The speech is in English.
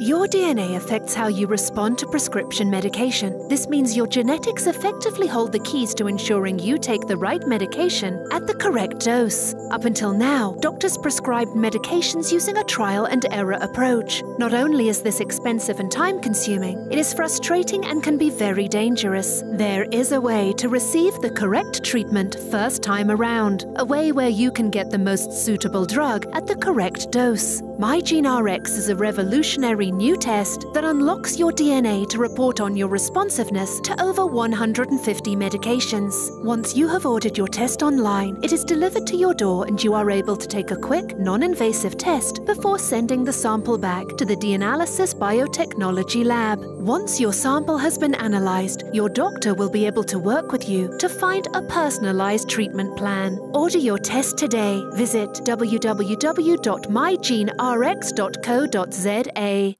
Your DNA affects how you respond to prescription medication. This means your genetics effectively hold the keys to ensuring you take the right medication at the correct dose. Up until now, doctors prescribed medications using a trial and error approach. Not only is this expensive and time consuming, it is frustrating and can be very dangerous. There is a way to receive the correct treatment first time around, a way where you can get the most suitable drug at the correct dose. MyGeneRx is a revolutionary new test that unlocks your DNA to report on your responsiveness to over 150 medications. Once you have ordered your test online, it is delivered to your door and you are able to take a quick, non invasive test before sending the sample back to the DNAlysis Biotechnology Lab. Once your sample has been analyzed, your doctor will be able to work with you to find a personalized treatment plan. Order your test today. Visit www.mygenerx.co.za.